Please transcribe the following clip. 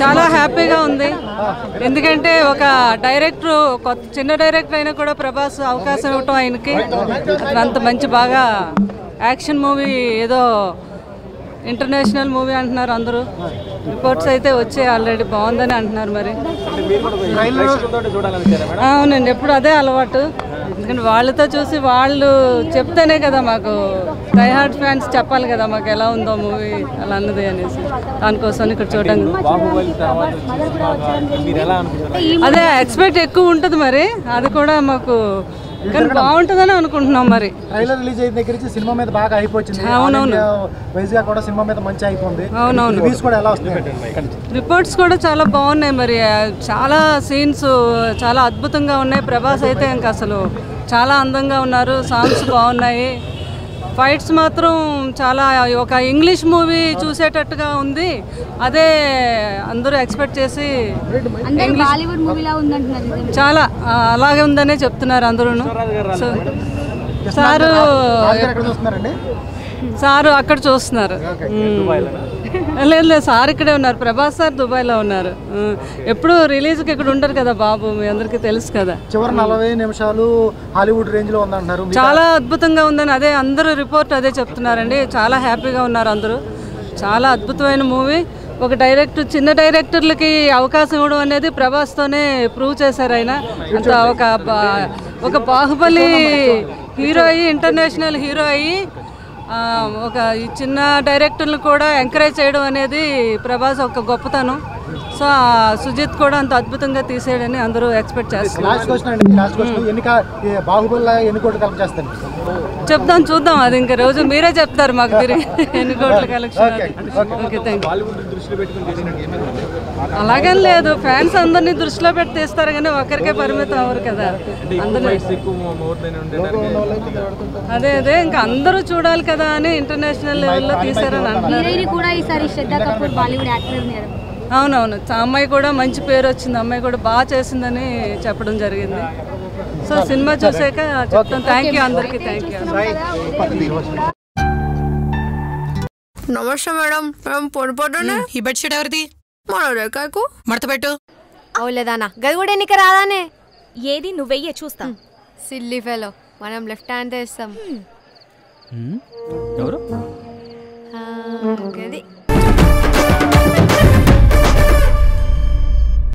చాలా హ్యాపీగా ఉంది. ఎందుకంటే ఒక డైరెక్టర్ కొత్త చిన్న డైరెక్టర్ అయినా కూడా ప్రభాస్ అవకాశం ఇవ్వటం ఆయనకి అంత మంచి బాగా యాక్షన్ మూవీ ఏదో ఇంటర్నేషనల్ మూవీ అంటున్నారు అందరూ. రిపోర్ట్స్ అయితే వచ్చాయి ఆల్రెడీ బాగుందని అంటున్నారు మరి. అవునండి ఎప్పుడు అదే అలవాటు. ఎందుకంటే వాళ్ళతో చూసి వాళ్ళు చెప్తేనే కదా మాకు డైహార్డ్ ఫ్యాన్స్ చెప్పాలి కదా మాకు ఎలా ఉందో మూవీ అలా అన్నది అనేసి. దానికోసం ఇక్కడ చూడడానికి అదే ఎక్స్పెక్ట్ ఎక్కువ ఉంటుంది మరి. అది కూడా మాకు కానీ బాగుంటుందని అనుకుంటున్నాం మరి. ట్రైలర్ రిలీజ్ అయిన దగ్గర నుంచి సినిమా మీద బాగా అయిపోయింది అవునవును. వైజ్గా కూడా సినిమా మీద మంచి అయిపోయింది అవునవును. రివ్యూస్ కూడా ఎలా వస్తాయి రిపోర్ట్స్ కూడా చాలా బాగున్నాయి మరి. చాలా సీన్స్ చాలా అద్భుతంగా ఉన్నాయి. ప్రభాస్ అయితే ఇంకా అసలు చాలా అందంగా ఉన్నారు. సాంగ్స్ బాగున్నాయి. ఫైట్స్ మాత్రం చాలా ఒక ఇంగ్లీష్ మూవీ చూసేటట్టుగా ఉంది. అదే అందరూ ఎక్స్పెక్ట్ చేసి అందరూ బాలీవుడ్ మూవీలా ఉందంటున్నారు నిజమే. చాలా అలాగే ఉందనే చెప్తున్నారు అందరూ సారు సారు అక్కడ చూస్తున్నారు. లేదు లేదు సార్ ఇక్కడే ఉన్నారు. ప్రభాస్ సార్ దుబాయ్లో ఉన్నారు. ఎప్పుడు రిలీజ్కి ఇక్కడ ఉండరు కదా బాబు మీ అందరికీ తెలుసు కదా. చివరి నలభై నిమిషాలు హాలీవుడ్ రేంజ్లో ఉందంటున్నారు చాలా అద్భుతంగా ఉందని అదే అందరూ రిపోర్ట్ అదే చెప్తున్నారండి. చాలా హ్యాపీగా ఉన్నారు అందరూ. చాలా అద్భుతమైన మూవీ. ఒక డైరెక్టర్ చిన్న డైరెక్టర్లకి అవకాశం ఇవ్వడం అనేది ప్రభాస్తోనే ప్రూవ్ చేశారు ఆయన. అంత ఒక ఒక బాహుబలి హీరో అయ్యి ఇంటర్నేషనల్ హీరో అయ్యి ఒక ఈ చిన్న డైరెక్టర్లు కూడా ఎంకరేజ్ చేయడం అనేది ప్రభాస్ ఒక గొప్పతనం. సో ఆ సుజిత్ కూడా అంత అద్భుతంగా తీసేయడని అందరూ ఎక్స్పెక్ట్ చేస్తాను చెప్దాం చూద్దాం. అది ఇంకా రోజు మీరే చెప్తారు మాకు తిరిగి. ఎన్ని కోట్ల కలెక్షన్ ఓకే థ్యాంక్ అలాగని లేదు. ఫ్యాన్స్ అందరినీ దృష్టిలో పెట్టి తీస్తారు కానీ ఒకరికే పరిమితం అవ్వరు కదా. అందరూ అదే అదే. ఇంకా అందరూ చూడాలి కదా అని ఇంటర్నేషనల్ లెవెల్లో తీసారని అంటున్నారు. అవునవును. అమ్మాయి కూడా మంచి పేరు వచ్చింది. అమ్మాయి కూడా బాగా చేసిందని చెప్పడం జరిగింది. సో సినిమా చూసాక చెప్తాం థ్యాంక్ యూ అందరికీ. థ్యాంక్ యూ నమస్తే మేడం. మేడం పొడి పొద్దునే ఈ బెడ్షీట్ ఎవరిది? మన రేఖకు మడత పెట్టు అవులేదానా గది కూడా ఎన్నిక రాదానే? ఏది నువ్వెయ్యే చూస్తా. Silly fellow. మనం లెఫ్ట్ హ్యాండ్ ఇస్తాం ఎవరు? గది.